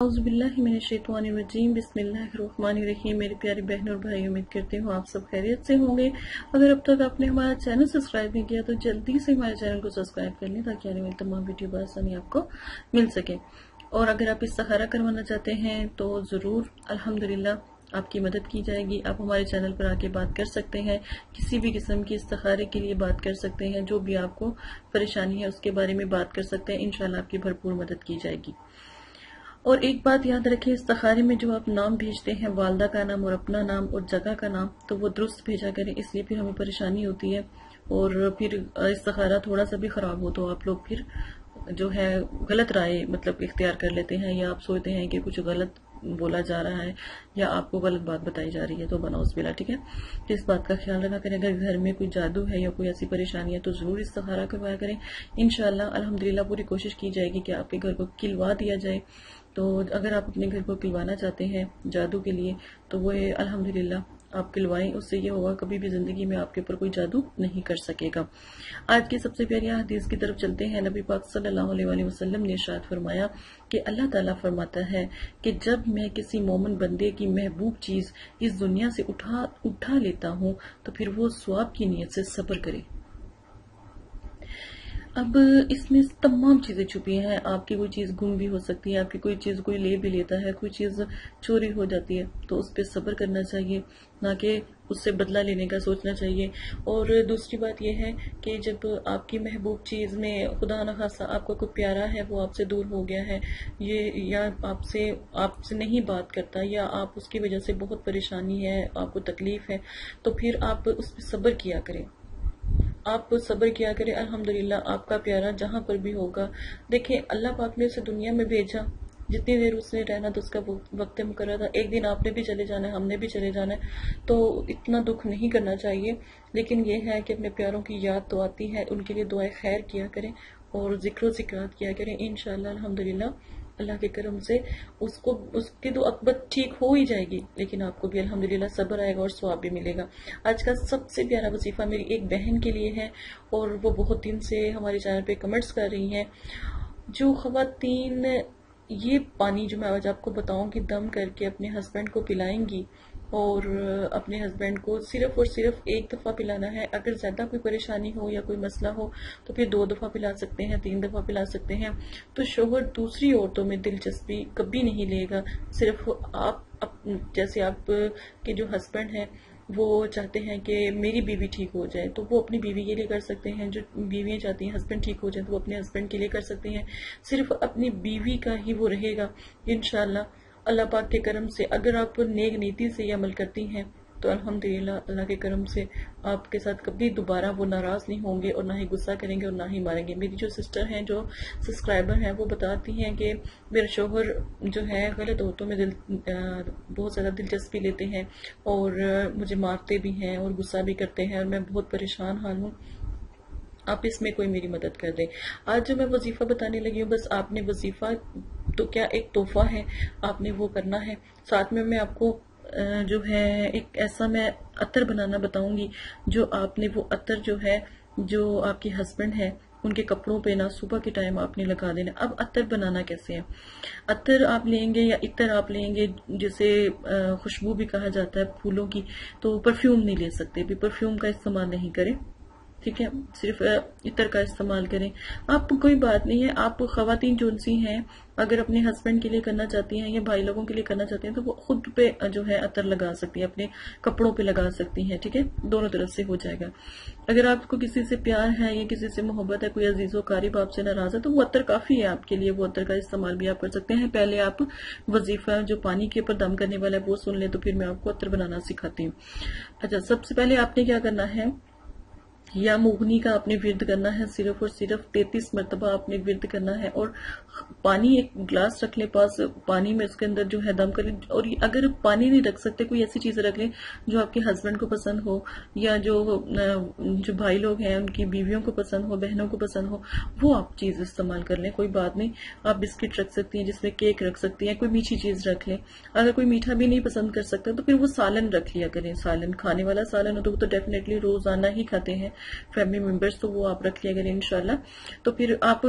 अज़बिल्लिमिनशैतवानिर्रजीम बिस्मिल्लाहिर्रहमानिर्रहीम मेरे प्यारी बहन और भाई उम्मीद करती हूँ आप सब खैरियत से होंगे। अगर अब तक आपने हमारा चैनल सब्सक्राइब नहीं किया तो जल्दी से हमारे चैनल को सब्सक्राइब कर लें, ताकि आने वाली तमाम वीडियो बसानी आपको मिल सके। और अगर आप इस सहारा करवाना चाहते हैं तो ज़रूर, अल्हम्दुलिल्लाह, आपकी मदद की जाएगी। आप हमारे चैनल पर आके बात कर सकते हैं, किसी भी किस्म की इस्तारे के लिए बात कर सकते हैं, जो भी आपको परेशानी है, उसके बारे में बात कर सकते हैं। इनशाला आपकी भरपूर मदद की जाएगी। और एक बात याद रखें इस्तारे में जो आप नाम भेजते हैं, वालदा का नाम और अपना नाम और जगह का नाम तो वो दुरुस्त भेजा करें, इसलिए फिर हमें परेशानी होती है और फिर इस्तारा थोड़ा सा भी खराब हो तो आप लोग फिर जो है गलत राय मतलब इख्तियार कर लेते हैं या आप सोचते हैं कि कुछ गलत बोला जा रहा है या आपको गलत बात बताई जा रही है तो बनाओ उस बिला, ठीक है? तो इस बात का ख्याल रखा करें, अगर घर में कोई जादू है या कोई ऐसी परेशानी है तो ज़रूर इस सहारा करवाया करें। इनशाला अलहमदिल्ला पूरी कोशिश की जाएगी कि आपके घर को किलवा दिया जाए। तो अगर आप अपने घर को पिलवाना चाहते हैं जादू के लिए तो वो अल्हम्दुलिल्लाह, आप किलवाएँ उससे ये होगा, कभी भी ज़िंदगी में आपके ऊपर कोई जादू नहीं कर सकेगा। आज की सबसे प्यारी हदीस की तरफ़ चलते हैं। नबी पाक सल्लल्लाहु अलैहि वसल्लम ने शायद फरमाया कि अल्लाह ताला फरमाता है कि जब मैं किसी मोमन बंदे की महबूब चीज़ इस दुनिया से उठा उठा लेता हूँ तो फिर वो स्वाब की नीयत से सब्र करे। अब इसमें तमाम चीज़ें छुपी हैं। आपकी कोई चीज़ गुम भी हो सकती है, आपकी कोई चीज़ कोई ले भी लेता है, कोई चीज़ चोरी हो जाती है तो उस पर सब्र करना चाहिए, ना कि उससे बदला लेने का सोचना चाहिए। और दूसरी बात यह है कि जब आपकी महबूब चीज़ में खुदा न खासा आपका कोई प्यारा है, वो आपसे दूर हो गया है, ये या आपसे आपसे नहीं बात करता, या आप उसकी वजह से बहुत परेशानी है, आपको तकलीफ़ है तो फिर आप उस पर सब्र किया करें। आप सब्र किया करें, अल्हम्दुलिल्लाह, आपका प्यारा जहाँ पर भी होगा। देखें, अल्लाह पाक ने उसे दुनिया में भेजा। जितनी देर उसने रहना तो उसका वक्त मुकर था। एक दिन आपने भी चले जाना है, हमने भी चले जाना है। तो इतना दुख नहीं करना चाहिए। लेकिन ये है कि अपने प्यारों की याद तो आती है, उनके लिए दुआ खैर किया करें और ज़िक्र जिक्रात किया करें। इन अल्हम्दुलिल्लाह। अल्लाह के करम से उसको, उसकी तो अकबत ठीक हो ही जाएगी। लेकिन आपको भी अल्हम्दुलिल्लाह सब्र आएगा और स्वाब भी मिलेगा। आज का सबसे प्यारा वसीफ़ा मेरी एक बहन के लिए है और वो बहुत दिन से हमारे चैनल पे कमेंट्स कर रही हैं। जो खातन ये पानी जो मैं आज आपको बताऊँगी दम करके अपने हस्बैंड को पिलाएँगी और अपने हस्बैंड को सिर्फ़ और सिर्फ़ एक दफ़ा पिलाना है। अगर ज़्यादा कोई परेशानी हो या कोई मसला हो तो फिर दो दफ़ा पिला सकते हैं तीन दफ़ा पिला सकते हैं। तो शोहर दूसरी औरतों में दिलचस्पी कभी नहीं लेगा। सिर्फ़ आप, आप जैसे आप के जो हस्बैंड हैं वो चाहते हैं कि मेरी बीवी ठीक हो जाए तो वो अपनी बीवी के लिए कर सकते हैं। जो बीवियाँ चाहती हैं हस्बैंड ठीक हो जाए तो वो अपने हस्बैंड के लिए कर सकते हैं। सिर्फ़ अपनी बीवी का ही वो रहेगा इनशाला अल्लाह पाक के करम से अगर आप नेक नीति से ये अमल करती हैं तो अल्हम्दुलिल्लाह अल्लाह के करम से आपके साथ कभी दोबारा वो नाराज़ नहीं होंगे और ना ही गुस्सा करेंगे और ना ही मारेंगे। मेरी जो सिस्टर हैं, जो सब्सक्राइबर हैं, वो बताती हैं कि मेरे शोहर जो है, गलत औरतों में दिल बहुत ज़्यादा दिलचस्पी लेते हैं और मुझे मारते भी हैं और गुस्सा भी करते हैं और मैं बहुत परेशान हाल हूँ। आप इसमें कोई मेरी मदद कर दें। आज जो मैं वजीफा बताने लगी हूँ, बस आपने वजीफा तो क्या एक तोहफा है? आपने वो करना है। साथ में मैं आपको जो है, एक ऐसा मैं अतर बनाना बताऊँगी, जो आपने वो अतर जो है, जो आपके हस्बैंड है, उनके कपड़ों पे ना सुबह के टाइम आपने लगा देना। अब अतर बनाना कैसे है? अतर आप लेंगे या इतर आप लेंगे, जिसे खुशबू भी कहा जाता है फूलों की तो परफ्यूम नहीं ले सकते। भी परफ्यूम का इस्तेमाल नहीं करें। ठीक है? सिर्फ़ इतर का इस्तेमाल करें। आप, कोई बात नहीं है। आप खातन जो सी हैं, अगर अपने हस्बैंड के लिए करना चाहती हैं या भाई लोगों के लिए करना चाहती हैं तो वो खुद पे जो है, अतर लगा सकती हैं, अपने कपड़ों पे लगा सकती हैं, ठीक है? दोनों तरफ़ से हो जाएगा। अगर आपको किसी से प्यार है या किसी से मोहब्बत है, कोई अजीजो कारिब आपसे नाराज़ है तो वो अतर काफ़ी है आपके लिए। वो अतर का इस्तेमाल भी आप कर सकते हैं। पहले आप वजीफा जो पानी के ऊपर दम करने वाला है, वो सुन ले तो फिर मैं आपको अतर बनाना सिखाती हूँ। अच्छा सबसे पहले आपने क्या करना है? या मुगनी का आपने विरद करना है, सिर्फ़ और सिर्फ़ तैतीस मरतबा आपने विरद करना है और पानी एक ग्लास रख ले पास, पानी में उसके अंदर जो है दम करें और अगर पानी नहीं रख सकते, कोई ऐसी चीज़ रख लें जो आपके हस्बैंड को पसंद हो या जो जो भाई लोग हैं, उनकी बीवियों को पसंद हो, बहनों को पसंद हो, वो आप चीज़ इस्तेमाल कर लें, कोई बात नहीं। आप बिस्किट रख सकती हैं, जिसमें केक रख सकती हैं, कोई मीठी चीज़ रख लें। अगर कोई मीठा भी नहीं पसंद कर सकता तो फिर वो सालन रख लिया करें, सालन। खाने वाला सालन हो तो वो तो डेफिनेटली रोज़ाना ही खाते हैं। फैमिली मेंबर्स तो वो आप रख लिया करें इनशाला तो फिर आप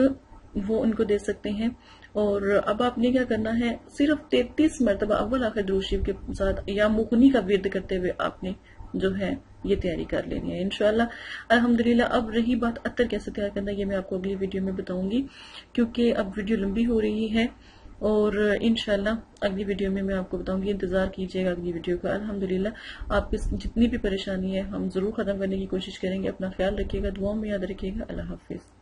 वो उनको दे सकते हैं। और अब आपने क्या करना है, सिर्फ़ तैतीस मरतबा अव्वल आखिर द्रूशीफ के साथ या मुखनी का विरद करते हुए आपने जो है ये तैयारी कर लेनी है इनशाला अल्हम्दुलिल्लाह, अब रही बात अतर कैसे तैयार करना ये मैं आपको अगली वीडियो में बताऊँगी, क्योंकि अब वीडियो लंबी हो रही है। और इनशाला अगली वीडियो में मैं आपको बताऊँगी, इंतज़ार कीजिएगा अगली वीडियो का। अल्हम्दुलिल्लाह, आपकी जितनी भी परेशानी है, हम ज़रूर खत्म करने की कोशिश करेंगे। अपना ख्याल रखिएगा, दुआओं में याद रखिएगा। अल्लाह हाफिज़।